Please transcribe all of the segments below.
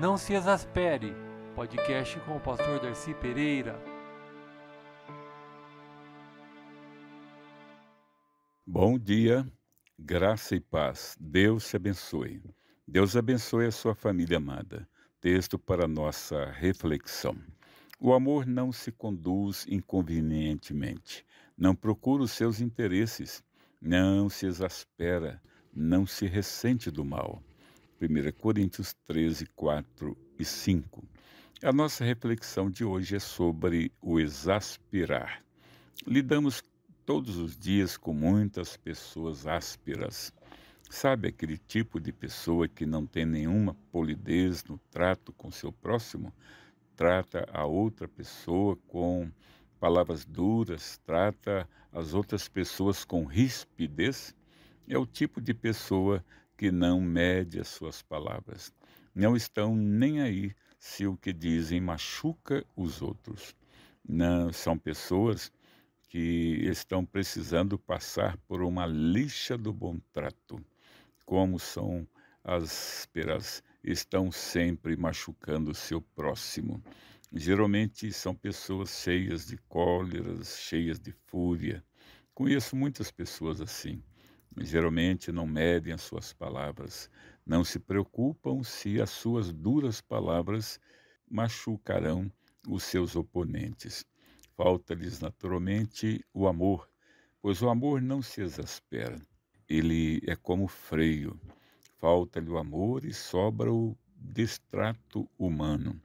Não se exaspere, podcast com o pastor Darcy Pereira. Bom dia, graça e paz. Deus te abençoe. Deus abençoe a sua família amada. Texto para nossa reflexão. O amor não se conduz inconvenientemente, não procura os seus interesses, não se exaspera, não se ressente do mal. 1 Coríntios 13, 4 e 5. A nossa reflexão de hoje é sobre o exasperar. Lidamos todos os dias com muitas pessoas ásperas. Sabe aquele tipo de pessoa que não tem nenhuma polidez no trato com seu próximo? Trata a outra pessoa com palavras duras, trata as outras pessoas com rispidez? É o tipo de pessoa que não mede as suas palavras. Não estão nem aí se o que dizem machuca os outros. Não são pessoas que estão precisando passar por uma lixa do bom trato como são ásperas, estão sempre machucando o seu próximo. Geralmente são pessoas cheias de cóleras, cheias de fúria. Conheço muitas pessoas assim. Geralmente não medem as suas palavras, não se preocupam se as suas duras palavras machucarão os seus oponentes. Falta-lhes naturalmente o amor, pois o amor não se exaspera ele é como freio. Falta-lhe o amor e sobra o destrato humano.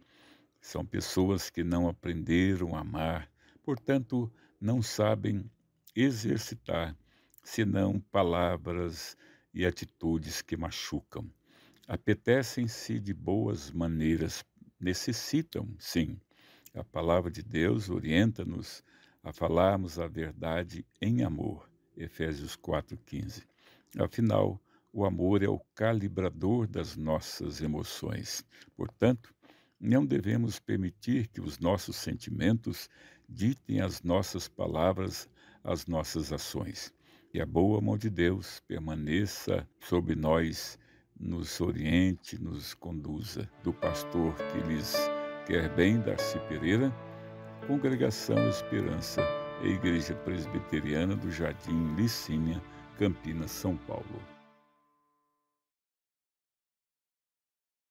São pessoas que não aprenderam a amar, portanto, não sabem exercitar senão palavras e atitudes que machucam. Apetecem-se de boas maneiras, necessitam, sim. A palavra de Deus orienta-nos a falarmos a verdade em amor. Efésios 4,15. Afinal, o amor é o calibrador das nossas emoções. Portanto, não devemos permitir que os nossos sentimentos ditem as nossas palavras, as nossas ações. E a boa mão de Deus permaneça sobre nós, nos oriente, nos conduza. Do pastor que lhes quer bem, Darcy Pereira, Congregação Esperança e Igreja Presbiteriana do Jardim Licínia, Campinas, São Paulo.